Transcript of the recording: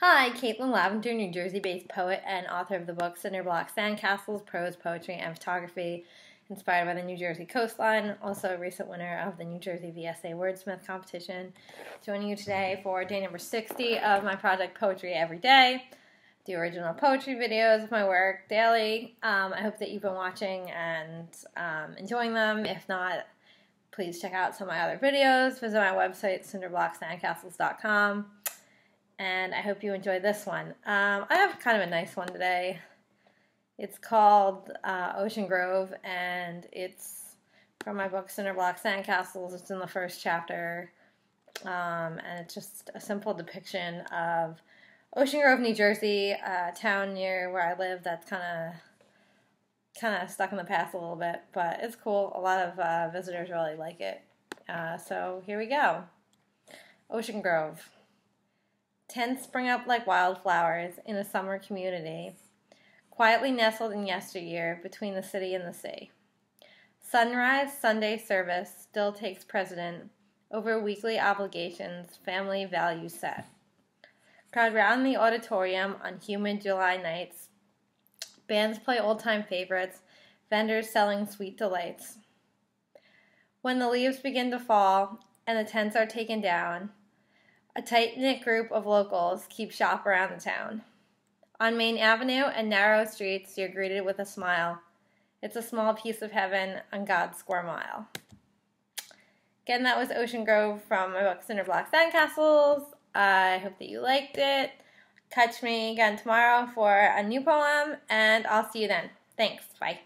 Hi, Kaitlyn Lavender, New Jersey based poet and author of the book Cinder Block Sandcastles, Prose, Poetry, and Photography, inspired by the New Jersey coastline. Also, a recent winner of the New Jersey VSA Wordsmith competition. Joining you today for day number 60 of my project Poetry Every Day, the original poetry videos of my work daily. Um, I hope that you've been watching and um, enjoying them. If not, please check out some of my other videos. Visit my website, cinderblocksandcastles.com and I hope you enjoy this one. Um, I have kind of a nice one today. It's called uh, Ocean Grove, and it's from my book Cinder Block Sandcastles. It's in the first chapter, um, and it's just a simple depiction of Ocean Grove, New Jersey, a town near where I live. That's kind of kind of stuck in the past a little bit, but it's cool. A lot of uh, visitors really like it. Uh, so here we go. Ocean Grove. Tents spring up like wildflowers in a summer community, quietly nestled in yesteryear between the city and the sea. Sunrise Sunday service still takes precedent over weekly obligations, family values set. Crowd round the auditorium on humid July nights. Bands play old time favorites, vendors selling sweet delights. When the leaves begin to fall and the tents are taken down, a tight knit group of locals keep shop around the town. On Main Avenue and narrow streets, you're greeted with a smile. It's a small piece of heaven on God's square mile. Again, that was Ocean Grove from my book Cinder Block Sandcastles. I hope that you liked it. Catch me again tomorrow for a new poem, and I'll see you then. Thanks. Bye.